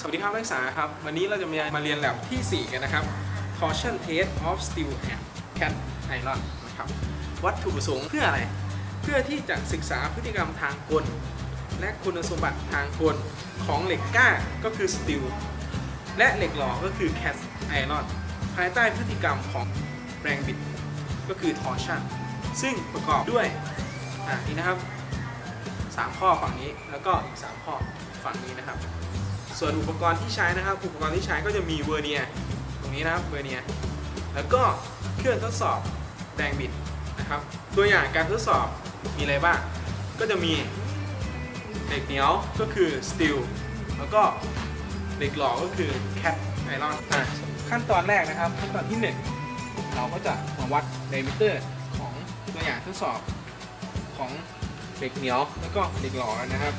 สวัสดีครับนักศึกษาครับ วันนี้เราจะมามาเรียนแลบที่ 4 กันนะครับ torsion test of steel and cat iron นะครับ วัตถุประสงค์เพื่ออะไร เพื่อที่จะศึกษาพฤติกรรมทางกล และคุณสมบัติทางกลของเหล็กกล้าก็คือ steel และเหล็กหล่อก็คือ cat iron ภายใต้พฤติกรรมของแรงบิดก็คือ torsion ซึ่งประกอบด้วยอ่านี่นะครับ 3 ข้อฝั่งนี้แล้วก็อีก 3 ข้อฝั่งนี้นะครับ ส่วนอุปกรณ์ที่ใช้นะครับ อุปกรณ์ที่ใช้ก็จะมีเวอร์เนียตรงนี้นะครับเวอร์เนียแล้วก็เครื่องทดสอบแรงบิดนะครับ ตัวอย่างการทดสอบมีอะไรบ้าง ก็จะมีเหล็กเหนียวก็คือ steel แล้วก็เหล็กหล่อก็คือ cast iron ขั้นตอนแรกนะครับขั้นตอนที่ 1 เราก็จะมาวัดdiameter ของตัวอย่างทดสอบของเหล็กเหนียวแล้วก็เหล็กหล่อนะครับ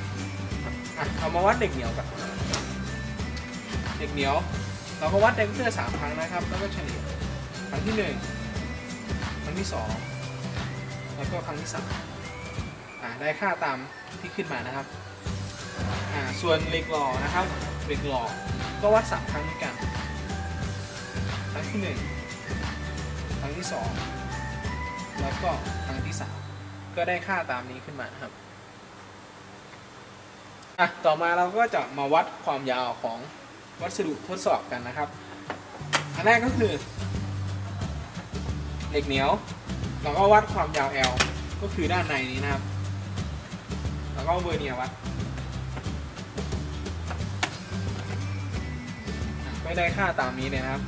อะเอามาวัดเหล็กเหนียวกันเหล็กเหนียว เราก็วัด diameter สามครั้งนะครับ แล้วก็เฉลี่ยครั้งที่หนึ่งครั้งที่สองแล้วก็ครั้งที่สามอ่าได้ค่าตามที่ขึ้นมานะครับอ่าส่วนเหล็กหล่อนะครับเหล็กหล่อก็วัดสามครั้งเหมือนกัน ครั้งที่หนึ่งครั้งที่สองแล้วก็ครั้งที่สามก็ได้ค่าตามนี้ขึ้นมานะครับ อะต่อมาเราก็จะมาวัดความยาวของวัสดุทดสอบกันนะครับ อันแรกก็คือเหล็กเหนียว เราก็วัดความยาว L ก็คือด้านในนี้นะครับ แล้วก็เวอร์เนียวัด ไม่ได้ค่าตามนี้เลยนะครับ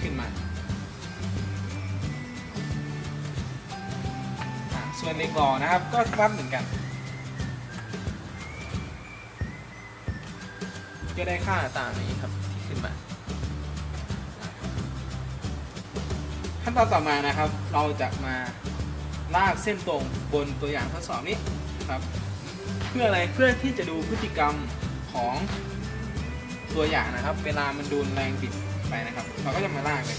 ขึ้นมา ส่วนเหล็กหล่อนะครับ ก็วัดเหมือนกัน ก็ได้ค่าตามนี้ครับที่ขึ้นมา ขั้นตอนต่อมานะครับ เราจะมาลากเส้นตรงบนตัวอย่างทดสอบนี้ครับ เพื่ออะไรเพื่อที่จะดูพฤติกรรมของตัวอย่างนะครับ เวลามันโดนแรงบิดไปนะครับ เราก็จะมาลากเลย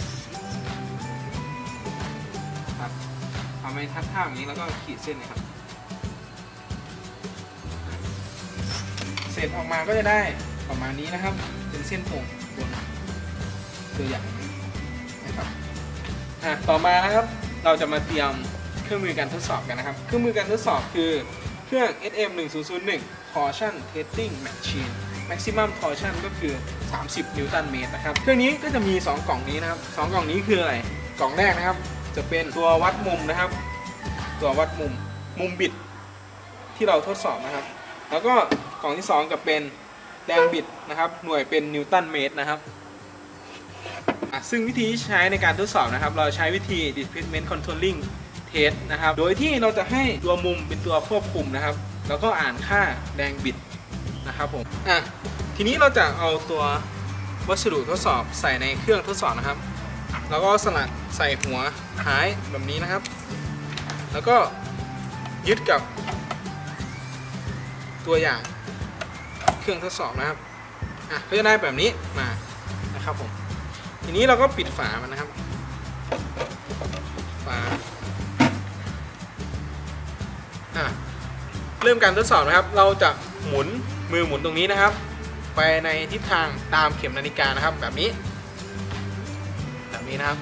ครับทำให้ทัดท่าอย่างนี้แล้วก็ขีดเส้นนะครับ เสร็จออกมาก็จะได้ ประมาณนี้นะครับ เป็นเส้นตรงบนตัวอย่างนะครับอะต่อมานะครับเราจะมาเตรียมเครื่องมือการทดสอบกันนะครับ เครื่องมือการทดสอบคือเครื่อง SM 1001 Torsion Testing Machine Maximum Torsion ก็คือ 30 นิวตันเมตรนะครับ เครื่องนี้ก็จะมี 2 กล่องนี้นะครับ 2 กล่องนี้คืออะไร กล่องแรกนะครับ จะเป็นตัววัดมุมนะครับ ตัววัดมุม มุมบิดที่เราทดสอบนะครับ แล้วก็กล่องที่2จะเป็น แรงบิดนะครับ หน่วยเป็นนิวตันเมตรนะครับ ซึ่งวิธีที่ใช้ในการทดสอบนะครับ เราใช้วิธี displacement controlling test นะครับ โดยที่เราจะให้ตัวมุมเป็นตัวควบคุมนะครับ แล้วก็อ่านค่าแรงบิดนะครับผมอะทีนี้เราจะเอาตัววัสดุทดสอบใส่ในเครื่องทดสอบนะครับ แล้วก็สลัดใส่หัวท้ายแบบนี้นะครับ แล้วก็ยึดกับตัวอย่าง เครื่องทดสอบนะครับอะก็จะได้แบบนี้มานะครับผมทีนี้เราก็ปิดฝามันนะครับฝาอะเริ่มการทดสอบนะครับ เราจะหมุนมือหมุนตรงนี้นะครับ ไปในทิศทางตามเข็มนาฬิกานะครับ แบบนี้ แบบนี้นะครับ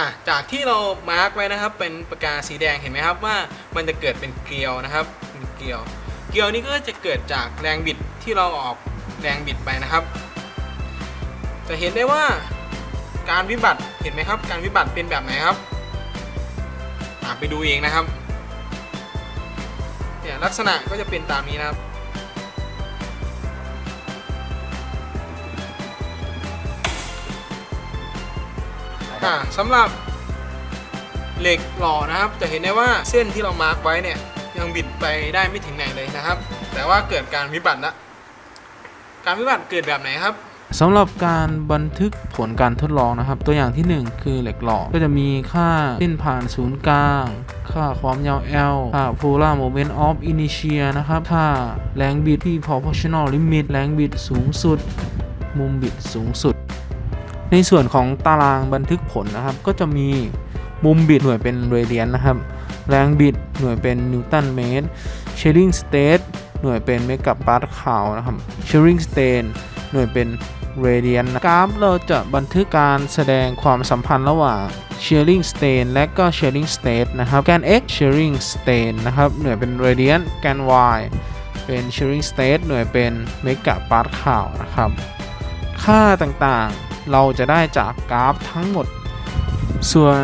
อะจากที่เรามาร์กไว้นะครับ เป็นปากกาสีแดงเห็นไหมครับว่ามันจะเกิดเป็นเกลียวนะครับเป็นเกลียว เกลียวนี้ก็จะเกิดจากแรงบิดที่เราออกแรงบิดไปนะครับ จะเห็นได้ว่าการวิบัติเห็นไหมครับ การวิบัติเป็นแบบไหนครับไปดูเองนะครับเนี่ยลักษณะก็จะเป็นตามนี้นะครับ อ่าสำหรับเหล็กหล่อนะครับ จะเห็นได้ว่าเส้นที่เรามาร์กไว้เนี่ยยังบิดไปได้ไม่ถึงไหนเลยนะครับ แต่ว่าเกิดการวิบัติละการวิบัติเกิดแบบไหนครับสำหรับการบันทึกผลการทดลองนะครับ ตัวอย่างที่ 1 คือเหล็กหล่อก็จะมีค่าเส้นผ่านศูนย์กลาง ค่าความยาว L ค่า polar moment of inertia นะครับ ค่าแรงบิดที่ proportional limit แรงบิดสูงสุด มุมบิดสูงสุด ในส่วนของตารางบันทึกผลนะครับ ก็จะมีมุมบิดหน่วยเป็นเรเดียนนะครับ แรงบิดหน่วยเป็นนิวตันเมตร shearing state หน่วยเป็นเมกะปาร์คาวนะครับ shearing strain หน่วยเป็นเรเดียนกราฟเราจะบันทึกการแสดงความสัมพันธ์ระหว่าง shearing stain และก็ shearing state นะครับแกน x shearing stain นะครับหน่วยเป็น radian แกน y เป็น shearing state หน่วยเป็นเมกะปาร์คาวนะครับ ค่าต่างๆ เราจะได้จากกราฟทั้งหมด ส่วน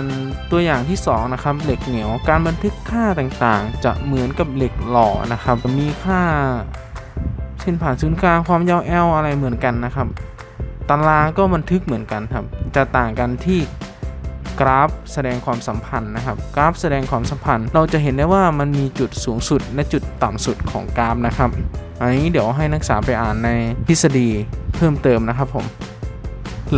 ตัวอย่างที่2นะครับเหล็กเหนียวการบันทึกค่าต่างๆ จะเหมือนกับเหล็กหล่อนะครับมีค่าเส้นผ่านศูนย์กลางความยาว L อะไรเหมือนกันนะครับตารางก็บันทึกเหมือนกันครับ จะต่างกันที่กราฟแสดงความสัมพันธ์นะครับ กราฟแสดงความสัมพันธ์ เราจะเห็นได้ว่ามันมีจุดสูงสุดและจุดต่ำสุดของกราฟนะครับ อันนี้เดี๋ยวให้นักศึกษาไปอ่านในทฤษฎีเพิ่มเติมนะครับผม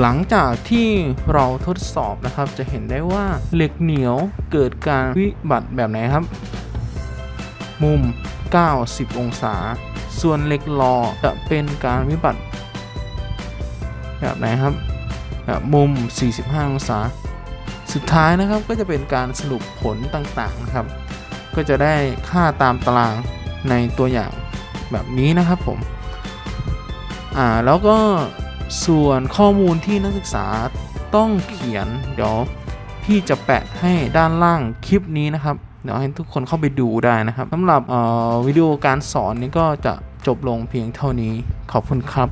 หลังจากที่เราทดสอบนะครับจะเห็นได้ว่าเหล็กเหนียวเกิดการวิบัติแบบไหนครับ มุม 90 องศา ส่วนเหล็กหลอจะเป็นการวิบัติ แบบไหนครับแบบมุม 45 องศา สุดท้ายนะครับก็จะเป็นการสรุปผลต่างๆนะครับ ก็จะได้ค่าตามตารางในตัวอย่างแบบนี้นะครับผมอ่าแล้วก็ ส่วนข้อมูลที่นักศึกษาต้องเขียน เดี๋ยวพี่จะแปะให้ด้านล่างคลิปนี้นะครับ เดี๋ยวให้ทุกคนเข้าไปดูได้นะครับสำหรับวิดีโอการสอนนี้ก็จะจบลงเพียงเท่านี้ขอบคุณครับ